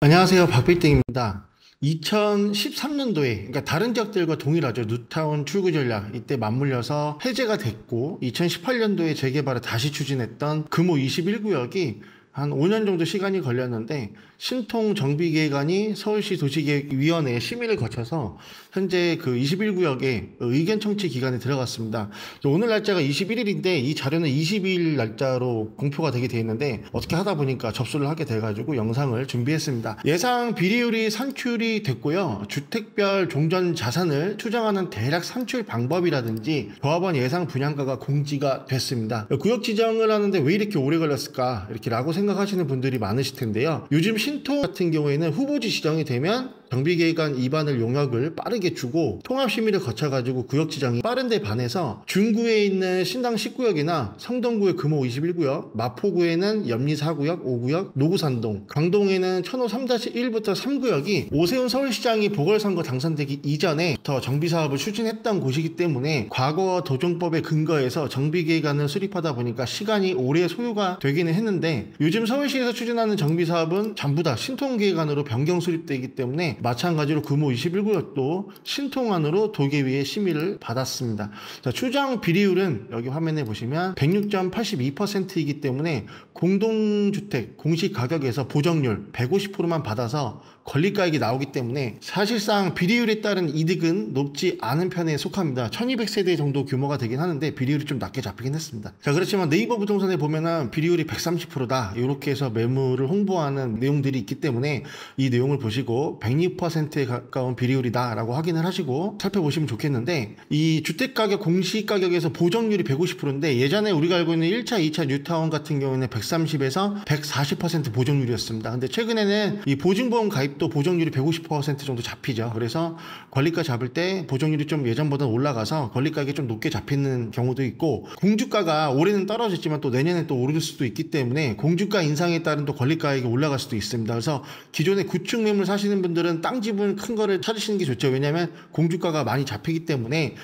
안녕하세요. 박빌딩입니다. 2013년도에, 그러니까 다른 지역들과 동일하죠. 뉴타운 출구 전략. 이때 맞물려서 해제가 됐고, 2018년도에 재개발을 다시 추진했던 금호 21구역이 한 5년 정도 시간이 걸렸는데 신통 정비계획안이 서울시 도시계획위원회 심의를 거쳐서 현재 그 21구역에 의견 청취 기간에 들어갔습니다. 오늘 날짜가 21일인데 이 자료는 22일 날짜로 공표가 되게 돼 있는데 어떻게 하다 보니까 접수를 하게 돼가지고 영상을 준비했습니다. 예상 비리율이 산출이 됐고요. 주택별 종전 자산을 추정하는 대략 산출 방법이라든지 조합원 예상 분양가가 공지가 됐습니다. 구역 지정을 하는데 왜 이렇게 오래 걸렸을까 이렇게 라고 생각 하시는 분들이 많으실 텐데요. 요즘 신통 같은 경우에는 후보지 지정이 되면 정비계획안 입안을 용역을 빠르게 주고 통합심의를 거쳐가지고 구역 지정이 빠른데 반해서 중구에 있는 신당 10구역이나 성동구의 금호 21구역, 마포구에는 염리 4구역, 5구역, 노구산동, 강동에는 천호 3-1부터 3구역이 오세훈 서울시장이 보궐선거 당선되기 이전에부터 정비사업을 추진했던 곳이기 때문에 과거 도정법에 근거해서 정비계획안을 수립하다 보니까 시간이 오래 소요가 되기는 했는데 요즘 서울시에서 추진하는 정비사업은 전부 다 신통계획안으로 변경 수립되기 때문에 마찬가지로 금호 21구역도 신통안으로 도계위의 심의를 받았습니다. 자, 추정 비리율은 여기 화면에 보시면 106.82%이기 때문에 공동주택 공시 가격에서 보정률 150%만 받아서 권리가액이 나오기 때문에 사실상 비리율에 따른 이득은 높지 않은 편에 속합니다. 1200세대 정도 규모가 되긴 하는데 비리율이 좀 낮게 잡히긴 했습니다. 자, 그렇지만 네이버 부동산에 보면은 비리율이 130%다. 이렇게 해서 매물을 홍보하는 내용들이 있기 때문에 이 내용을 보시고 102%에 가까운 비리율이다라고 확인을 하시고 살펴보시면 좋겠는데 이 주택가격 공시가격에서 보정률이 150%인데 예전에 우리가 알고 있는 1차, 2차 뉴타운 같은 경우에는 130에서 140% 보정률이었습니다. 근데 최근에는 이 보증보험 가입 또 보정률이 150% 정도 잡히죠. 그래서 권리가 잡을 때 보정률이 좀 예전보다 올라가서 권리가격이 좀 높게 잡히는 경우도 있고 공주가가 올해는 떨어졌지만 또 내년에 또 오를 수도 있기 때문에 공주가 인상에 따른 또 권리가격이 올라갈 수도 있습니다. 그래서 기존에 구축 매물 사시는 분들은 땅 지분 큰 거를 찾으시는 게 좋죠. 왜냐하면 공주가가 많이 잡히기 때문에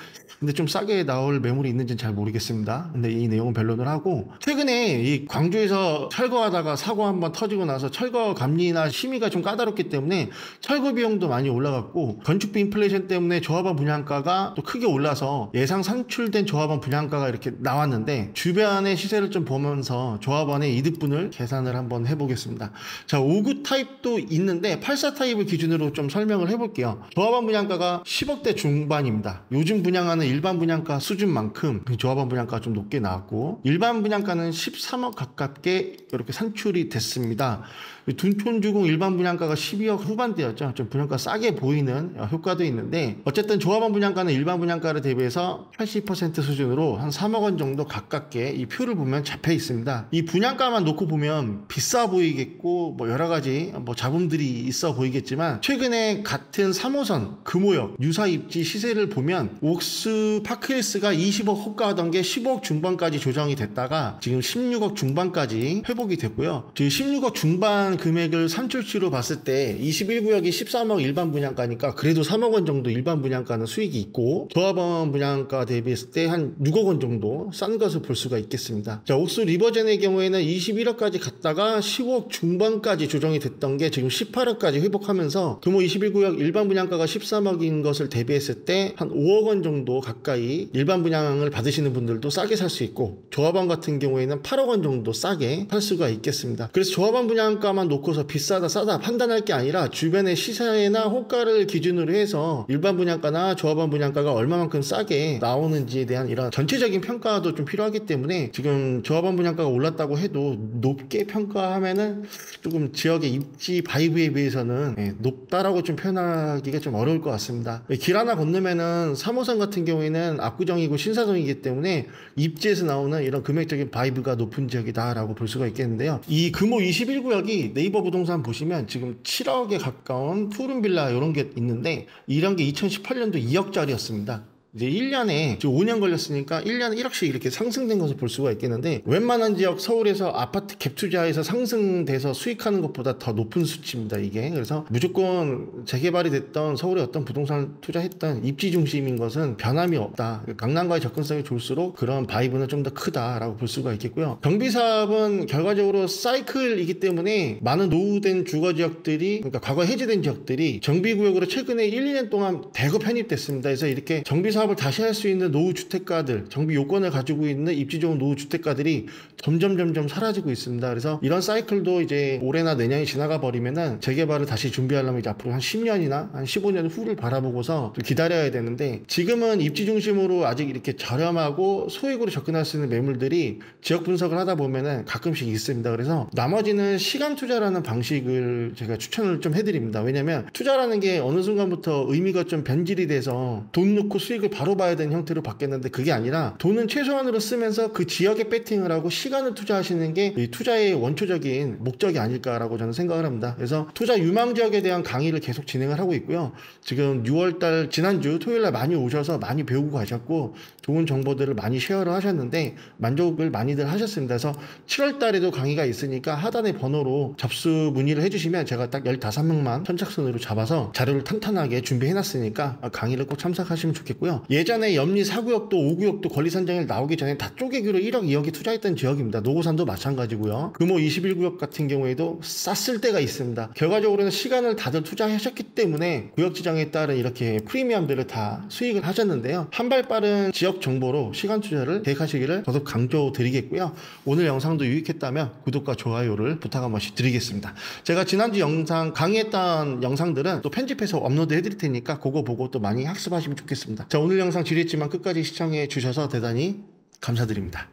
근데 좀 싸게 나올 매물이 있는지는 잘 모르겠습니다. 근데 이 내용은 변론을 하고 최근에 이 광주에서 철거하다가 사고 한번 터지고 나서 철거 감리나 심의가 좀 까다롭기 때문에 철거 비용도 많이 올라갔고 건축비 인플레이션 때문에 조합원 분양가가 또 크게 올라서 예상 산출된 조합원 분양가가 이렇게 나왔는데 주변의 시세를 좀 보면서 조합원의 이득분을 계산을 한번 해보겠습니다. 자 59 타입도 있는데 84 타입을 기준으로 좀 설명을 해볼게요. 조합원 분양가가 10억대 중반입니다. 요즘 분양하는 일반 분양가 수준만큼 조합원 분양가가 좀 높게 나왔고 일반 분양가는 13억 가깝게 이렇게 산출이 됐습니다. 둔촌주공 일반 분양가가 12억 후반대였죠. 좀 분양가 싸게 보이는 효과도 있는데 어쨌든 조합원 분양가는 일반 분양가를 대비해서 80% 수준으로 한 3억 원 정도 가깝게 이 표를 보면 잡혀 있습니다. 이 분양가만 놓고 보면 비싸 보이겠고 뭐 여러 가지 뭐 잡음들이 있어 보이겠지만 최근에 같은 3호선 금호역 유사 입지 시세를 보면 옥수 파크힐스가 20억 호가하던 게 10억 중반까지 조정이 됐다가 지금 16억 중반까지 회복이 됐고요. 지금 16억 중반 금액을 산출치로 봤을 때 21구역이 13억 일반 분양가니까 그래도 3억 원 정도 일반 분양가는 수익이 있고 조합원 분양가 대비했을 때 한 6억 원 정도 싼 것을 볼 수가 있겠습니다. 자, 옥수 리버젠의 경우에는 21억까지 갔다가 15억 중반까지 조정이 됐던 게 지금 18억까지 회복하면서 금호 21구역 일반 분양가가 13억인 것을 대비했을 때 한 5억 원 정도 가까이 일반 분양을 받으시는 분들도 싸게 살 수 있고 조합원 같은 경우에는 8억 원 정도 싸게 살 수가 있겠습니다. 그래서 조합원 분양가만 놓고서 비싸다 싸다 판단할 게 아니라 주변의 시세나 호가를 기준으로 해서 일반 분양가나 조합원 분양가가 얼마만큼 싸게 나오는지에 대한 이런 전체적인 평가도 좀 필요하기 때문에 지금 조합원 분양가가 올랐다고 해도 높게 평가하면은 조금 지역의 입지 바이브에 비해서는 예, 높다 라고 좀 표현하기가 좀 어려울 것 같습니다. 예, 길 하나 건너면은 3호선 같은 경우에는 압구정이고 신사동이기 때문에 입지에서 나오는 이런 금액적인 value가 높은 지역이다라고 볼 수가 있겠는데요. 이 금호 21구역이 네이버 부동산 보시면 지금 7억에 가까운 푸른 빌라 이런 게 있는데 이런 게 2018년도 2억짜리였습니다. 이제 1년에 5년 걸렸으니까 1년에 1억씩 이렇게 상승된 것을 볼 수가 있겠는데 웬만한 지역 서울에서 아파트 갭 투자에서 상승돼서 수익하는 것보다 더 높은 수치입니다 이게. 그래서 무조건 재개발이 됐던 서울의 어떤 부동산 투자했던 입지 중심인 것은 변함이 없다. 강남과의 접근성이 좋을수록 그런 바이브는 좀 더 크다라고 볼 수가 있겠고요. 경비 사업은 결과적으로 사이클이기 때문에 많은 노후된 주거 지역들이 그러니까 과거 해제된 지역들이 정비 구역으로 최근에 1, 2년 동안 대거 편입됐습니다. 그래서 이렇게 정비 사업 을 다시 할 수 있는 노후 주택가들 정비 요건을 가지고 있는 입지 좋은 노후 주택가들이 점점 점점 사라지고 있습니다 그래서 이런 사이클도 이제 올해나 내년이 지나가 버리면은 재개발을 다시 준비하려면 이제 앞으로 한 10년이나 한 15년 후를 바라보고서 좀 기다려야 되는데 지금은 입지 중심으로 아직 이렇게 저렴하고 소액으로 접근할 수 있는 매물들이 지역 분석을 하다 보면은 가끔씩 있습니다. 그래서 나머지는 시간 투자라는 방식을 제가 추천을 좀 해드립니다. 왜냐면 투자라는 게 어느 순간부터 의미가 좀 변질이 돼서 돈 넣고 수익을 바로 봐야 되는 형태로 바뀌었는데 그게 아니라 돈은 최소한으로 쓰면서 그 지역에 배팅을 하고 시간을 투자하시는 게 이 투자의 원초적인 목적이 아닐까라고 저는 생각을 합니다. 그래서 투자 유망 지역에 대한 강의를 계속 진행을 하고 있고요. 지금 6월달 지난주 토요일날 많이 오셔서 많이 배우고 가셨고 좋은 정보들을 많이 쉐어를 하셨는데 만족을 많이들 하셨습니다. 그래서 7월달에도 강의가 있으니까 하단의 번호로 접수 문의를 해주시면 제가 딱 15명만 선착순으로 잡아서 자료를 탄탄하게 준비해놨으니까 강의를 꼭 참석하시면 좋겠고요. 예전에 염리 4구역도 5구역도 권리선정일 나오기 전에 다 쪼개기로 1억 2억이 투자했던 지역입니다. 노고산도 마찬가지고요. 금호 21구역 같은 경우에도 쌌을 때가 있습니다. 결과적으로는 시간을 다들 투자하셨기 때문에 구역 지정에 따른 이렇게 프리미엄들을 다 수익을 하셨는데요. 한 발 빠른 지역 정보로 시간 투자를 계획하시기를 더욱 강조드리겠고요. 오늘 영상도 유익했다면 구독과 좋아요를 부탁 한 번씩 드리겠습니다. 제가 지난주 영상 강의했던 영상들은 또 편집해서 업로드 해드릴 테니까 그거 보고 또 많이 학습하시면 좋겠습니다. 자 오늘 영상 지루했지만 끝까지 시청해 주셔서 대단히 감사드립니다.